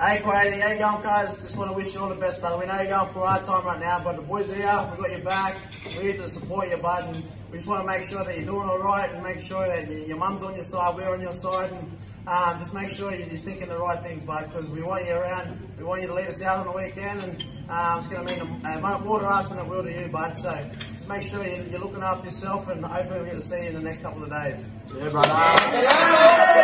Hey, Quade, how you going, guys? Just want to wish you all the best, brother. We know you're going for a hard time right now, but the boys are here. We've got your back. We're here to support you, bud. And we just want to make sure that you're doing all right and make sure that your mum's on your side, we're on your side. And um, just make sure you're just thinking the right things, bud, because we want you around. We want you to lead us out on the weekend, and um, it's going to mean a lot more to us than it will to you, bud. So just make sure you're looking after yourself, and hopefully we'll get to see you in the next couple of days. Yeah, brother.